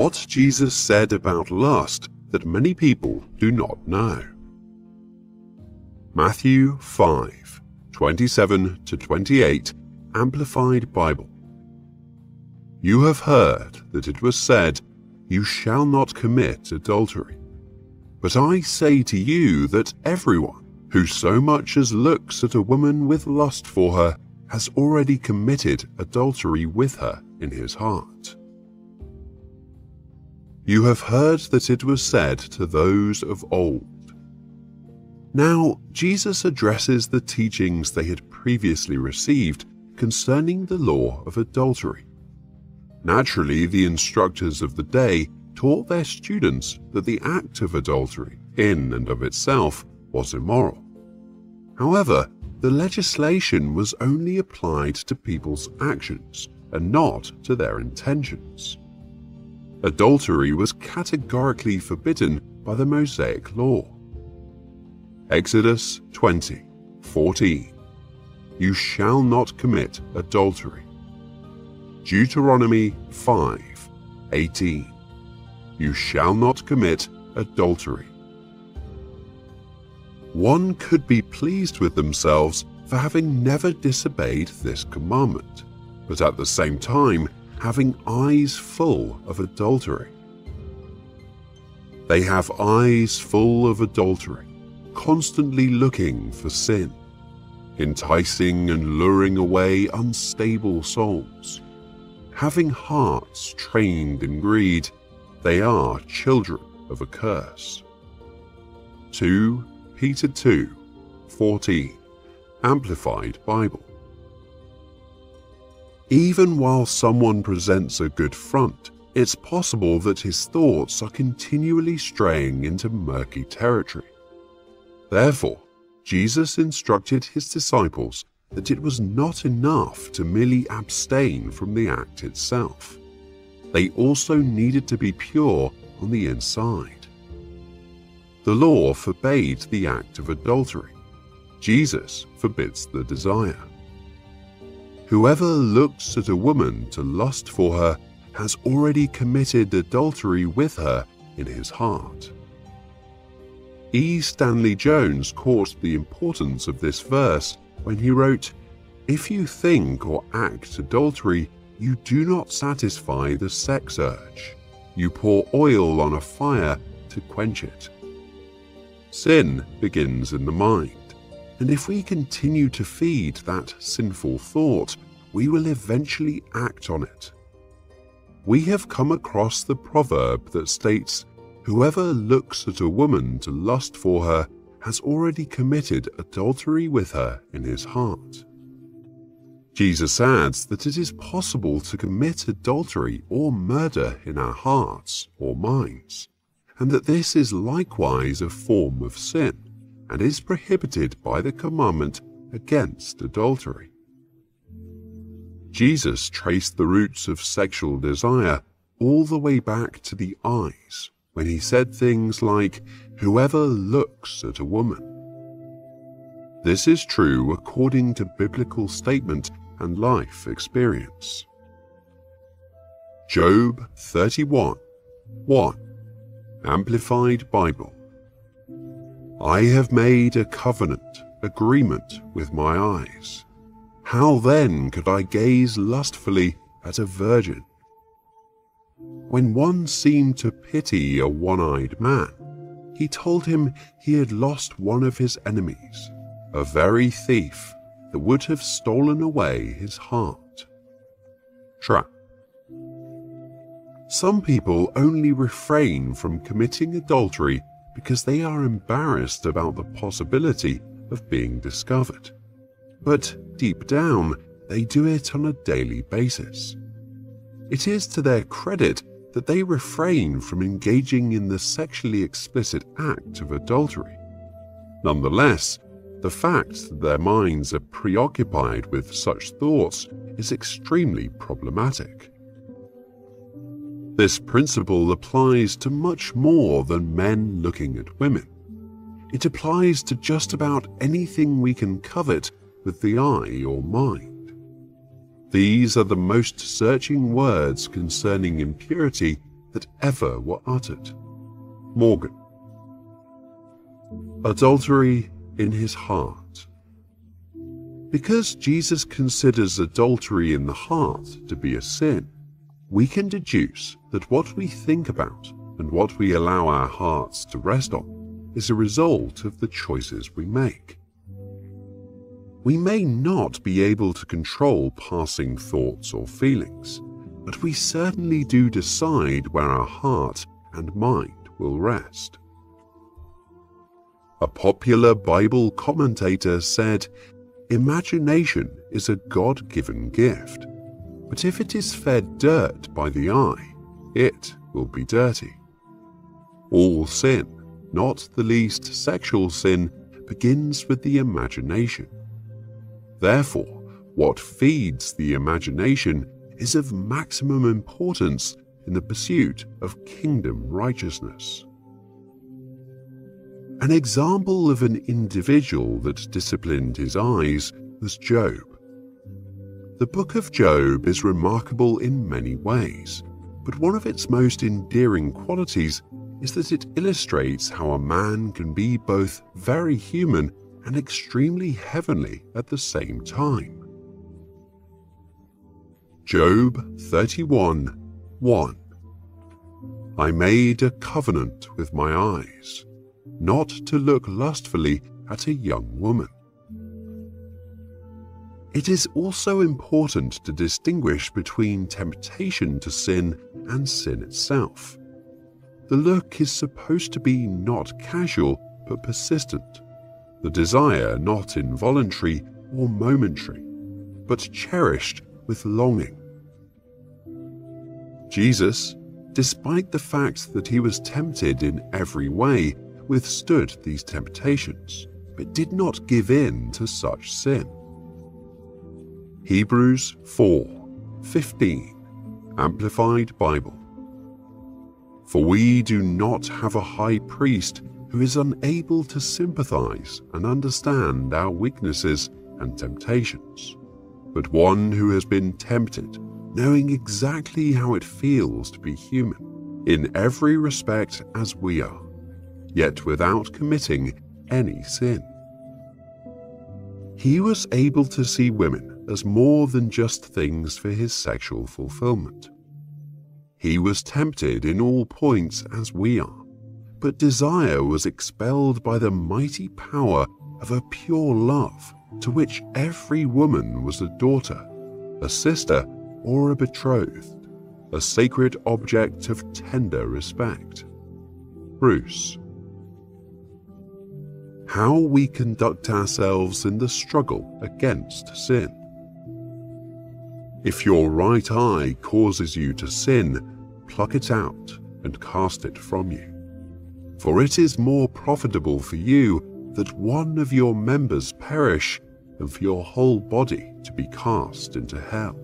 what Jesus said about lust that many people do not know. Matthew 5 27 to 28, Amplified Bible. You have heard that it was said, You shall not commit adultery. But I say to you that everyone who so much as looks at a woman with lust for her has already committed adultery with her in his heart. You have heard that it was said to those of old. Now, Jesus addresses the teachings they had previously received concerning the law of adultery. Naturally, the instructors of the day taught their students that the act of adultery, in and of itself, was immoral. However, the legislation was only applied to people's actions and not to their intentions. Adultery was categorically forbidden by the Mosaic Law. Exodus 20 14 You shall not commit adultery. Deuteronomy 5 18 You shall not commit adultery. One could be pleased with themselves for having never disobeyed this commandment, but at the same time having eyes full of adultery. They have eyes full of adultery, constantly looking for sin, enticing and luring away unstable souls. Having hearts trained in greed, they are children of a curse. 2 Peter 2 14 Amplified Bible even while someone presents a good front, it's possible that his thoughts are continually straying into murky territory. Therefore, Jesus instructed his disciples that it was not enough to merely abstain from the act itself. They also needed to be pure on the inside. The law forbade the act of adultery. Jesus forbids the desire. Whoever looks at a woman to lust for her has already committed adultery with her in his heart. E. Stanley Jones caught the importance of this verse when he wrote, If you think or act adultery, you do not satisfy the sex urge. You pour oil on a fire to quench it. Sin begins in the mind. And if we continue to feed that sinful thought, we will eventually act on it. We have come across the proverb that states, Whoever looks at a woman to lust for her has already committed adultery with her in his heart. Jesus adds that it is possible to commit adultery or murder in our hearts or minds, and that this is likewise a form of sin and is prohibited by the commandment against adultery. Jesus traced the roots of sexual desire all the way back to the eyes when he said things like, Whoever looks at a woman. This is true according to biblical statement and life experience. Job 31 1 Amplified Bible I have made a covenant, agreement with my eyes. How then could I gaze lustfully at a virgin? When one seemed to pity a one-eyed man, he told him he had lost one of his enemies, a very thief that would have stolen away his heart. Trapp. Some people only refrain from committing adultery because they are embarrassed about the possibility of being discovered. But deep down, they do it on a daily basis. It is to their credit that they refrain from engaging in the sexually explicit act of adultery. Nonetheless, the fact that their minds are preoccupied with such thoughts is extremely problematic. This principle applies to much more than men looking at women. It applies to just about anything we can covet with the eye or mind. These are the most searching words concerning impurity that ever were uttered. Morgan. Adultery in his heart. Because Jesus considers adultery in the heart to be a sin, we can deduce that what we think about and what we allow our hearts to rest on is a result of the choices we make. We may not be able to control passing thoughts or feelings, but we certainly do decide where our heart and mind will rest. A popular Bible commentator said, Imagination is a God given gift, but if it is fed dirt by the eye, it will be dirty. All sin, not the least sexual sin, begins with the imagination. Therefore, what feeds the imagination is of maximum importance in the pursuit of kingdom righteousness. An example of an individual that disciplined his eyes was Job. The book of Job is remarkable in many ways, but one of its most endearing qualities is that it illustrates how a man can be both very human and extremely heavenly at the same time. Job 31 1 I made a covenant with my eyes, not to look lustfully at a young woman. It is also important to distinguish between temptation to sin and sin itself. The look is supposed to be not casual but persistent the desire not involuntary or momentary, but cherished with longing. Jesus, despite the fact that he was tempted in every way, withstood these temptations, but did not give in to such sin. Hebrews 4 15 Amplified Bible. For we do not have a high priest who is unable to sympathize and understand our weaknesses and temptations, but one who has been tempted, knowing exactly how it feels to be human, in every respect as we are, yet without committing any sin. He was able to see women as more than just things for his sexual fulfillment. He was tempted in all points as we are, but desire was expelled by the mighty power of a pure love to which every woman was a daughter, a sister, or a betrothed, a sacred object of tender respect. Bruce. How we conduct ourselves in the struggle against sin. If your right eye causes you to sin, pluck it out and cast it from you. For it is more profitable for you that one of your members perish than for your whole body to be cast into hell.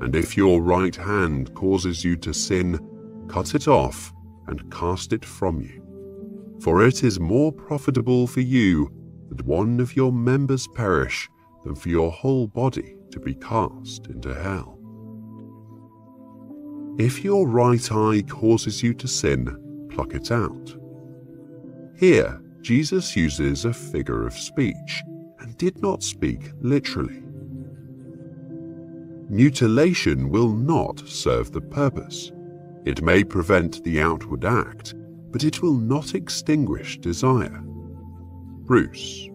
And if your right hand causes you to sin, cut it off and cast it from you. For it is more profitable for you that one of your members perish than for your whole body to be cast into hell. If your right eye causes you to sin, pluck it out. Here, Jesus uses a figure of speech and did not speak literally. Mutilation will not serve the purpose. It may prevent the outward act, but it will not extinguish desire. Bruce.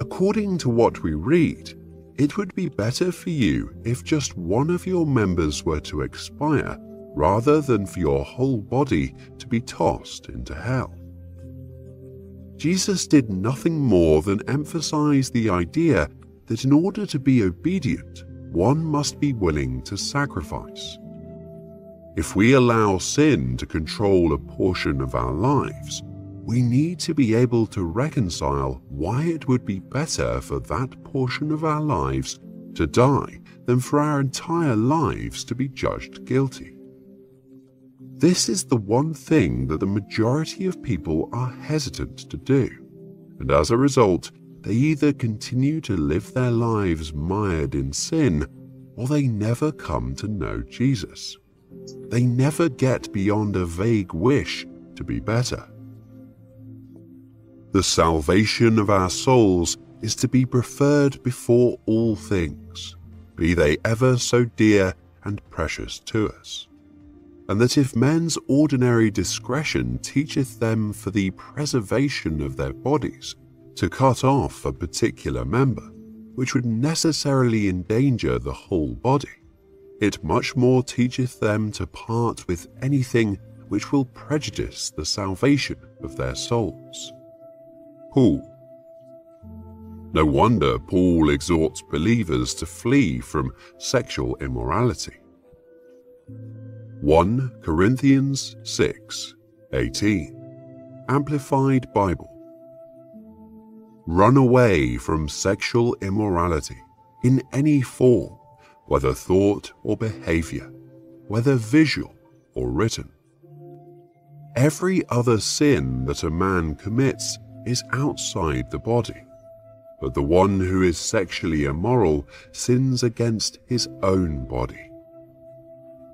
According to what we read, it would be better for you if just one of your members were to expire rather than for your whole body to be tossed into hell. Jesus did nothing more than emphasize the idea that in order to be obedient, one must be willing to sacrifice. If we allow sin to control a portion of our lives, we need to be able to reconcile why it would be better for that portion of our lives to die than for our entire lives to be judged guilty. This is the one thing that the majority of people are hesitant to do, and as a result, they either continue to live their lives mired in sin or they never come to know Jesus. they never get beyond a vague wish to be better. The salvation of our souls is to be preferred before all things, be they ever so dear and precious to us. And that if men's ordinary discretion teacheth them for the preservation of their bodies, to cut off a particular member, which would necessarily endanger the whole body, it much more teacheth them to part with anything which will prejudice the salvation of their souls. Poole. No wonder Paul exhorts believers to flee from sexual immorality. 1 Corinthians 6 18 Amplified Bible Run away from sexual immorality in any form, whether thought or behavior, whether visual or written. Every other sin that a man commits is outside the body, but the one who is sexually immoral sins against his own body.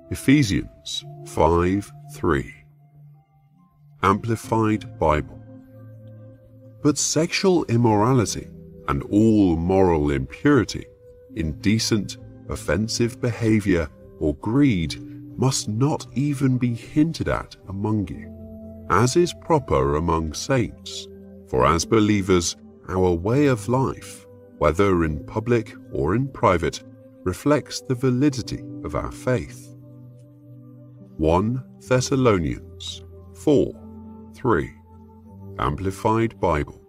Ephesians 5 3 Amplified Bible. But sexual immorality and all moral impurity, indecent, offensive behavior, or greed must not even be hinted at among you, as is proper among saints for as believers, our way of life, whether in public or in private, reflects the validity of our faith. 1 Thessalonians 4 3 Amplified Bible.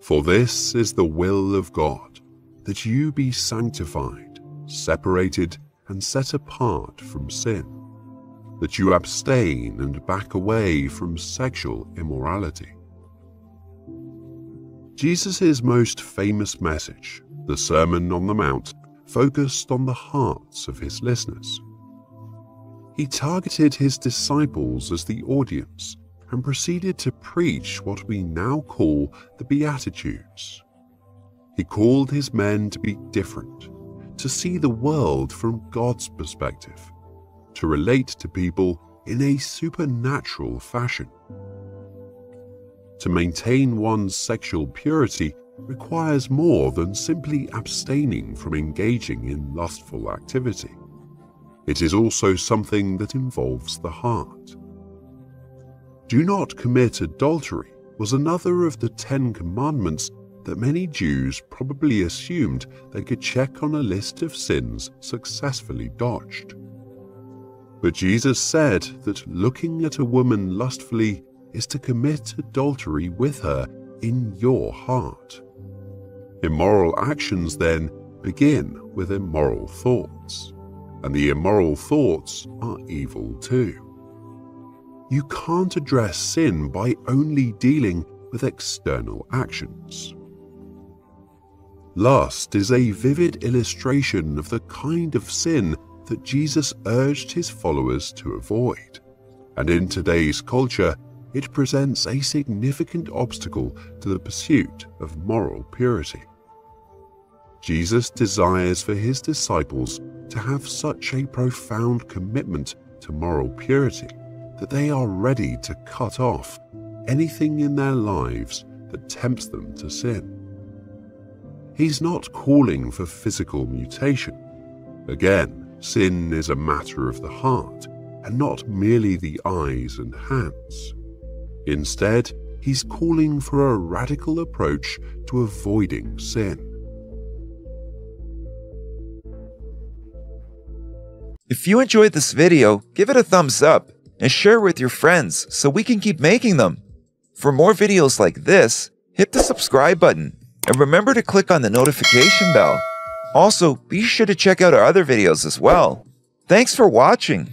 For this is the will of God, that you be sanctified, separated, and set apart from sin, that you abstain and back away from sexual immorality Jesus' most famous message, the Sermon on the Mount, focused on the hearts of his listeners. He targeted his disciples as the audience and proceeded to preach what we now call the Beatitudes. He called his men to be different, to see the world from God's perspective, to relate to people in a supernatural fashion. To maintain one's sexual purity requires more than simply abstaining from engaging in lustful activity. It is also something that involves the heart. Do not commit adultery was another of the Ten Commandments that many Jews probably assumed they could check on a list of sins successfully dodged. But Jesus said that looking at a woman lustfully is to commit adultery with her in your heart. Immoral actions then begin with immoral thoughts, and the immoral thoughts are evil too. You can't address sin by only dealing with external actions. Lust is a vivid illustration of the kind of sin that Jesus urged his followers to avoid. And in today's culture, it presents a significant obstacle to the pursuit of moral purity. Jesus desires for his disciples to have such a profound commitment to moral purity that they are ready to cut off anything in their lives that tempts them to sin. He's not calling for physical mutation. Again, sin is a matter of the heart and not merely the eyes and hands. Instead, he's calling for a radical approach to avoiding sin. If you enjoyed this video, give it a thumbs up and share with your friends so we can keep making them. For more videos like this, hit the subscribe button and remember to click on the notification bell. Also, be sure to check out our other videos as well. Thanks for watching.